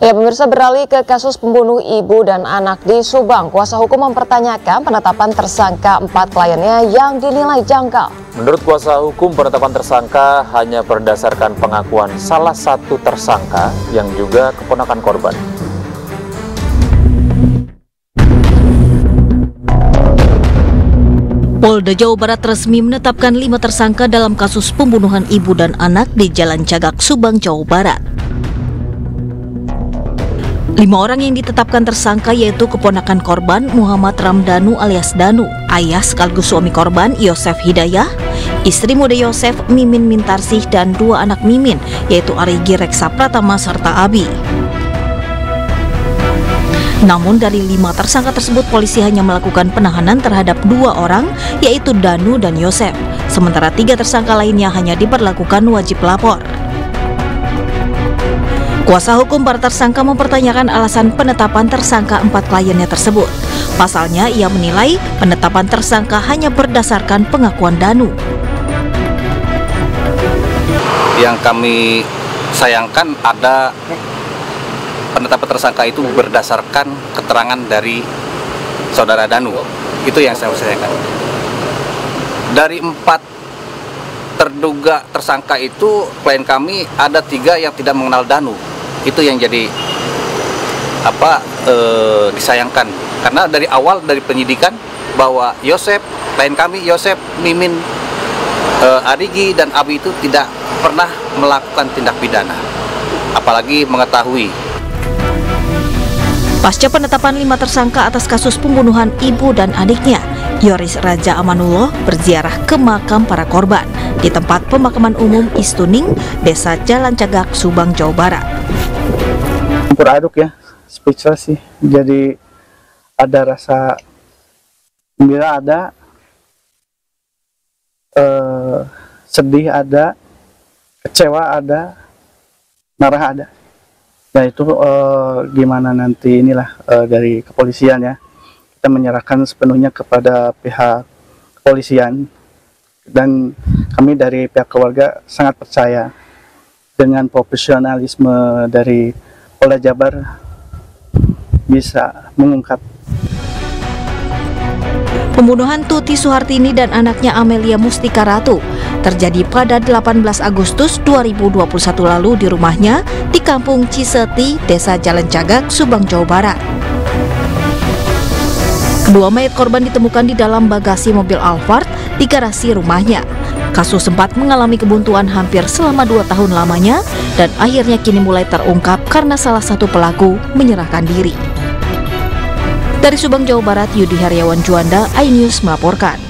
Ya, pemirsa beralih ke kasus pembunuh ibu dan anak di Subang. Kuasa hukum mempertanyakan penetapan tersangka empat kliennya yang dinilai janggal. Menurut kuasa hukum, penetapan tersangka hanya berdasarkan pengakuan salah satu tersangka yang juga keponakan korban. Polda Jawa Barat resmi menetapkan lima tersangka dalam kasus pembunuhan ibu dan anak di Jalan Cagak, Subang, Jawa Barat. Lima orang yang ditetapkan tersangka yaitu keponakan korban Muhammad Ramdanu alias Danu, ayah sekaligus suami korban Yosef Hidayah, istri muda Yosef Mimin Mintarsih dan dua anak Mimin yaitu Arigi Reksa Pratama serta Abi. Namun dari lima tersangka tersebut polisi hanya melakukan penahanan terhadap dua orang yaitu Danu dan Yosef. Sementara tiga tersangka lainnya hanya diperlakukan wajib lapor. Kuasa hukum para tersangka mempertanyakan alasan penetapan tersangka empat kliennya tersebut. Pasalnya, ia menilai penetapan tersangka hanya berdasarkan pengakuan Danu. Yang kami sayangkan ada penetapan tersangka itu berdasarkan keterangan dari saudara Danu. Itu yang saya sayangkan. Dari empat terduga tersangka itu, klien kami ada tiga yang tidak mengenal Danu itu yang jadi apa e, disayangkan. Karena dari awal dari penyidikan bahwa Yosep klien kami Yosep Mimin e, Arigi dan Abi itu tidak pernah melakukan tindak pidana. Apalagi mengetahui. Pasca penetapan lima tersangka atas kasus pembunuhan ibu dan adiknya, Yoris Raja Amanullah berziarah ke makam para korban di tempat pemakaman umum Istuning, Desa Jalan Cagak, Subang, Jawa Barat campur aduk ya. Speechless sih. Jadi ada rasa gembira ada uh, sedih ada kecewa ada marah ada. Nah itu uh, gimana nanti inilah uh, dari kepolisian ya. Kita menyerahkan sepenuhnya kepada pihak kepolisian. Dan kami dari pihak keluarga sangat percaya dengan profesionalisme dari Polda Jabar bisa mengungkap. Pembunuhan Tuti Suhartini dan anaknya Amelia Mustika Ratu terjadi pada 18 Agustus 2021 lalu di rumahnya di Kampung Ciseti, Desa Jalan Cagak, Subang, Jawa Barat. Kedua mayat korban ditemukan di dalam bagasi mobil Alphard di garasi rumahnya. Kasus sempat mengalami kebuntuan hampir selama dua tahun lamanya dan akhirnya kini mulai terungkap karena salah satu pelaku menyerahkan diri. Dari Subang, Jawa Barat, Yudi Haryawan Juanda, iNews melaporkan.